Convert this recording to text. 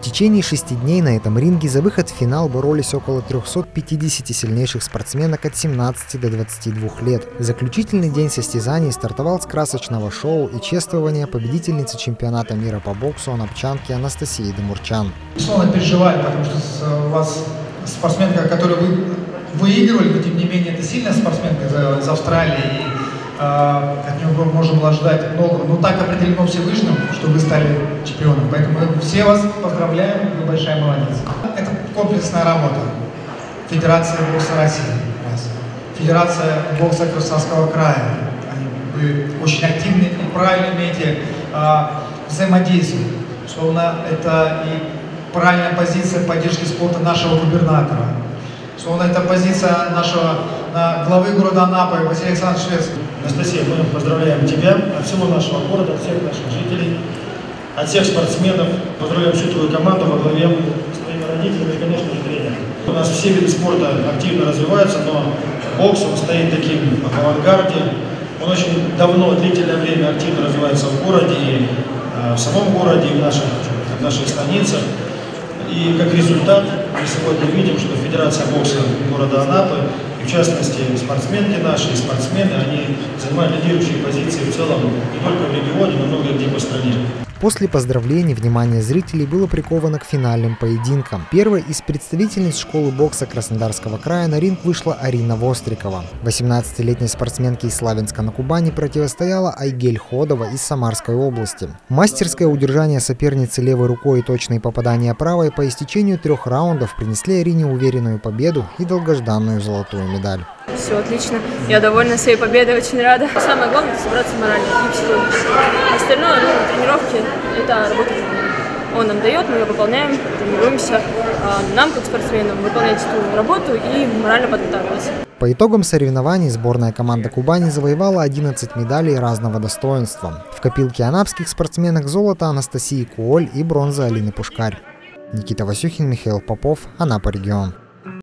В течение шести дней на этом ринге за выход в финал боролись около 350 сильнейших спортсменок от 17 до 22 лет. Заключительный день состязаний стартовал с красочного шоу и чествования победительницы чемпионата мира по боксу анапчанки Анастасии Демурчан. Безусловно, переживали, потому что у вас спортсменка, которую вы выигрывали, но тем не менее это сильная спортсменка из, из Австралии, э, от нее можно было ждать много. Но так определено Всевышним, что вы стали чемпионом. Поэтому все вас поздравляем, вы большая молодец. Это комплексная работа. Федерация бокса России. Раз. Федерация бокса Краснодарского края. Вы очень активны и правильно имеете э, взаимодействие. Словно это и правильная позиция поддержки спорта нашего губернатора Словно это позиция нашего на, главы города Анапы Василия Александровича Швецкого. Анастасия, мы поздравляем тебя от всего нашего города, от всех наших жителей, от всех спортсменов. Поздравляем всю твою команду во главе с твоими родителями и, конечно же, тренером. У нас все виды спорта активно развиваются, но бокс он стоит таким в авангарде. Он очень давно, длительное время активно развивается в городе, и э, в самом городе, и в наших, в наших станицах. И как результат мы сегодня видим, что Федерация бокса города Анапы, и в частности спортсменки наши, спортсмены, они занимают лидирующие позиции в целом не только в регионе, но много где по стране. После поздравлений внимание зрителей было приковано к финальным поединкам. Первой из представительниц школы бокса Краснодарского края на ринг вышла Арина Вострикова. 18-летней спортсменке из Славянска на Кубани противостояла Айгель Ходова из Самарской области. Мастерское удержание соперницы левой рукой и точные попадания правой по истечению трех раундов принесли Арине уверенную победу и долгожданную золотую медаль. Все отлично. Я довольна своей победой, очень рада. Самое главное – собраться морально и психологически. Остальное, ну, тренировки – это работа Он нам дает, мы ее выполняем, тренируемся. А нам, как спортсменам, выполнять эту работу и морально подготавливаться. По итогам соревнований сборная команда Кубани завоевала 11 медалей разного достоинства. В копилке анапских спортсменок золото Анастасии Куоль и бронза Алины Пушкарь. Никита Васюхин, Михаил Попов, Анапа регион.